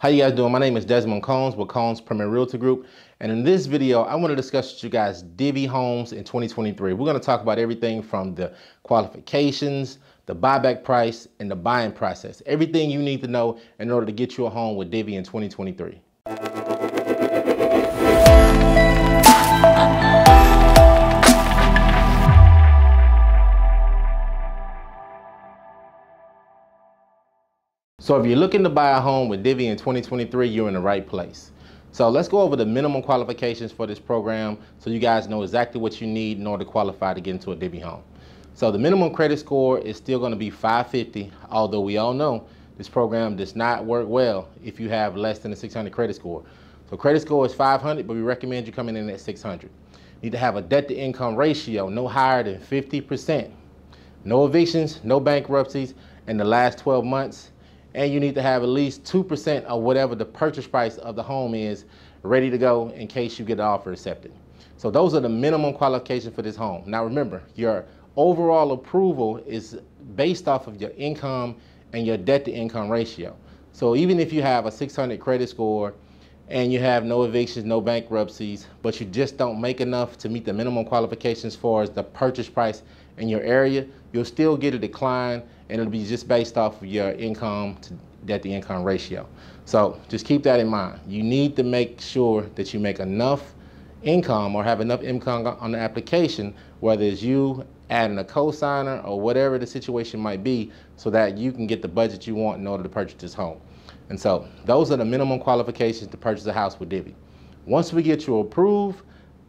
How you guys doing? My name is Desmond Combs with Combs Premier Realty Group. And in this video, I want to discuss with you guys Divvy Homes in 2023. We're going to talk about everything from the qualifications, the buyback price, and the buying process. Everything you need to know in order to get you a home with Divvy in 2023. So if you're looking to buy a home with Divvy in 2023, you're in the right place. So let's go over the minimum qualifications for this program so you guys know exactly what you need in order to qualify to get into a Divvy home. So the minimum credit score is still going to be 550, although we all know this program does not work well if you have less than a 600 credit score. So credit score is 500, but we recommend you coming in at 600. You need to have a debt to income ratio no higher than 50%. No evictions, no bankruptcies in the last 12 months, and you need to have at least 2% of whatever the purchase price of the home is ready to go in case you get an offer accepted. So those are the minimum qualifications for this home. Now remember, your overall approval is based off of your income and your debt to income ratio. So even if you have a 600 credit score and you have no evictions, no bankruptcies, but you just don't make enough to meet the minimum qualifications for the purchase price in your area, you'll still get a decline and it'll be just based off of your income to debt to income ratio. So just keep that in mind. You need to make sure that you make enough income or have enough income on the application, whether it's you adding a co-signer or whatever the situation might be, so that you can get the budget you want in order to purchase this home. And so those are the minimum qualifications to purchase a house with Divvy. Once we get you approved,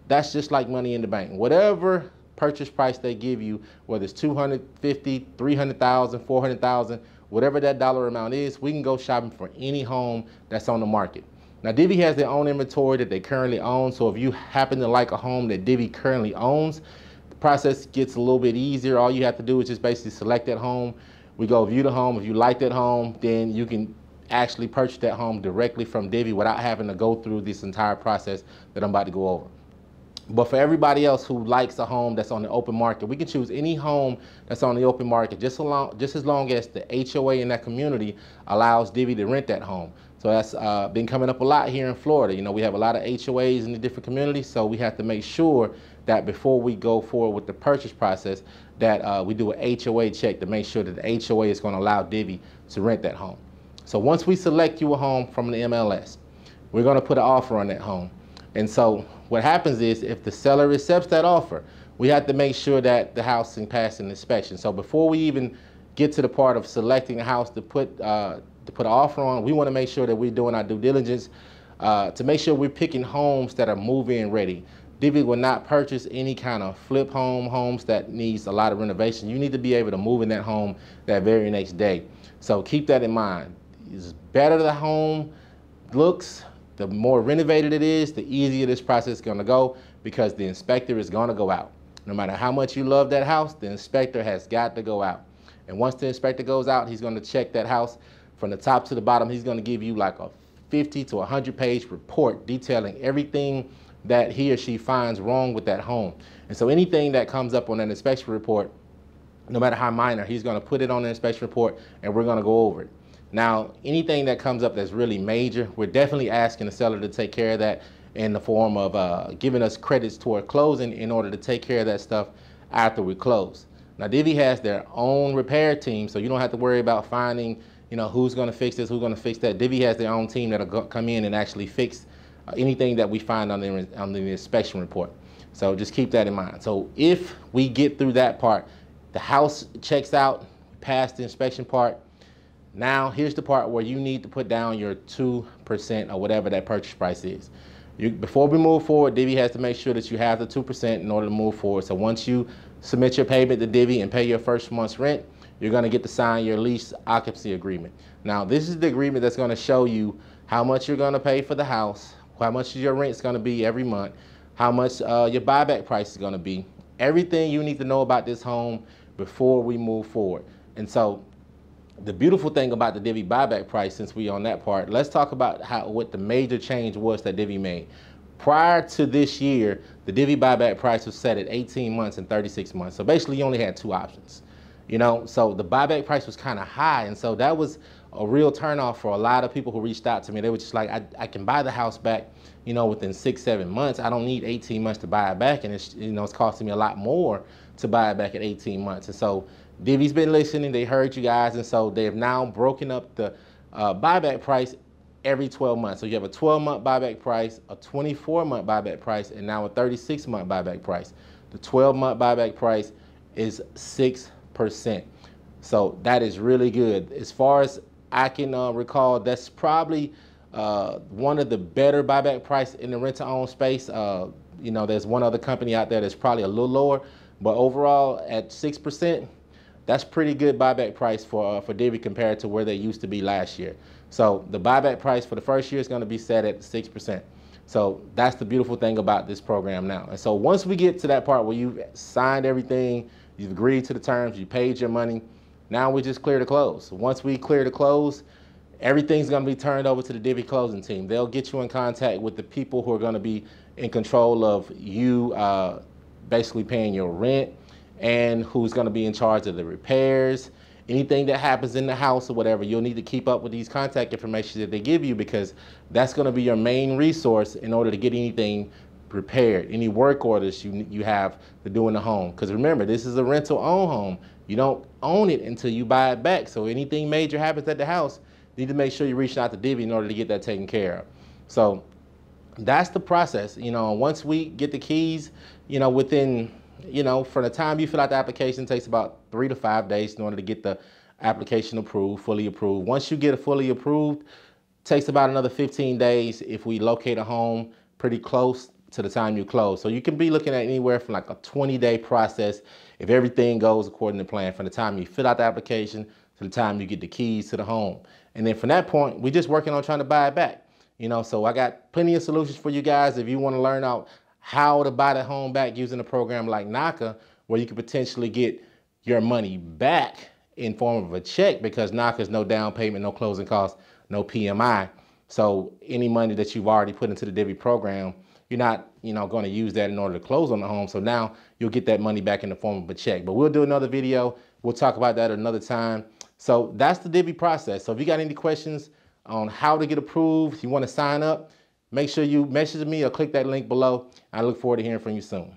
that's just like money in the bank. Whatever purchase price they give you, whether it's 250, 300,000, 400,000, whatever that dollar amount is, we can go shopping for any home that's on the market. Now Divvy has their own inventory that they currently own, so if you happen to like a home that Divvy currently owns, the process gets a little bit easier. All you have to do is just basically select that home. We go view the home. If you like that home, then you can actually purchase that home directly from Divvy without having to go through this entire process that I'm about to go over. But for everybody else who likes a home that's on the open market, we can choose any home that's on the open market just, along, just as long as the HOA in that community allows Divvy to rent that home. So that's uh, been coming up a lot here in Florida. You know, we have a lot of HOAs in the different communities, so we have to make sure that before we go forward with the purchase process, that uh, we do an HOA check to make sure that the HOA is going to allow Divvy to rent that home. So once we select you a home from the MLS, we're going to put an offer on that home. And so what happens is if the seller accepts that offer, we have to make sure that the house can pass an inspection. So before we even get to the part of selecting a house to put uh, to put an offer on, we want to make sure that we're doing our due diligence uh, to make sure we're picking homes that are move-in ready. Divvy will not purchase any kind of flip home homes that needs a lot of renovation. You need to be able to move in that home that very next day. So keep that in mind. It's better the home looks, the more renovated it is, the easier this process is gonna go because the inspector is gonna go out. No matter how much you love that house, the inspector has got to go out. And once the inspector goes out, he's gonna check that house from the top to the bottom. He's gonna give you like a 50 to 100 page report detailing everything that he or she finds wrong with that home. And so anything that comes up on that inspection report, no matter how minor, he's gonna put it on the inspection report and we're gonna go over it. Now, anything that comes up that's really major, we're definitely asking the seller to take care of that in the form of uh, giving us credits toward closing in order to take care of that stuff after we close. Now, Divvy has their own repair team, so you don't have to worry about finding, you know, who's going to fix this, who's going to fix that. Divvy has their own team that'll come in and actually fix uh, anything that we find on the, on the inspection report. So just keep that in mind. So if we get through that part, the house checks out, past the inspection part, now, here's the part where you need to put down your 2% or whatever that purchase price is. You, before we move forward, Divvy has to make sure that you have the 2% in order to move forward. So once you submit your payment to Divvy and pay your first month's rent, you're going to get to sign your lease occupancy agreement. Now, this is the agreement that's going to show you how much you're going to pay for the house, how much your rent is going to be every month, how much uh, your buyback price is going to be, everything you need to know about this home before we move forward. And so the beautiful thing about the Divvy buyback price, since we on that part, let's talk about how what the major change was that Divvy made. Prior to this year, the Divvy buyback price was set at 18 months and 36 months. So basically, you only had two options. You know, so the buyback price was kind of high, and so that was a real turnoff for a lot of people who reached out to me. They were just like, I, I can buy the house back, you know, within six, seven months. I don't need 18 months to buy it back. And it's, you know, it's costing me a lot more to buy it back at 18 months. And so Divvy's been listening. They heard you guys. And so they have now broken up the uh, buyback price every 12 months. So you have a 12 month buyback price, a 24 month buyback price, and now a 36 month buyback price. The 12 month buyback price is 6%. So that is really good. As far as I can uh, recall, that's probably uh, one of the better buyback price in the rent to own space. Uh, you know, there's one other company out there that's probably a little lower, but overall at 6%, that's pretty good buyback price for, uh, for Divvy compared to where they used to be last year. So the buyback price for the first year is going to be set at 6%. So that's the beautiful thing about this program now. And so once we get to that part where you've signed everything, you've agreed to the terms, you paid your money, now we just clear the close. Once we clear the close, everything's going to be turned over to the Divvy closing team. They'll get you in contact with the people who are going to be in control of you uh, basically paying your rent and who's going to be in charge of the repairs. Anything that happens in the house or whatever, you'll need to keep up with these contact information that they give you because that's going to be your main resource in order to get anything prepared. Any work orders you, you have to do in the home. Because remember, this is a rental own home. You don't own it until you buy it back. So anything major happens at the house, you need to make sure you reach out to Divvy in order to get that taken care of. So that's the process. You know, once we get the keys, you know, within, you know, from the time you fill out the application, takes about three to five days in order to get the application approved, fully approved. Once you get it fully approved, takes about another 15 days if we locate a home pretty close to the time you close. So you can be looking at anywhere from like a 20 day process if everything goes according to plan from the time you fill out the application to the time you get the keys to the home. And then from that point, we're just working on trying to buy it back. You know, so I got plenty of solutions for you guys if you want to learn out how to buy the home back using a program like NACA, where you could potentially get your money back in form of a check because NACA is no down payment, no closing costs, no PMI. So any money that you've already put into the Divvy program, you're not, you know, going to use that in order to close on the home. So now you'll get that money back in the form of a check. But we'll do another video. We'll talk about that another time. So that's the Divvy process. So if you got any questions on how to get approved, if you want to sign up, make sure you message me or click that link below. I look forward to hearing from you soon.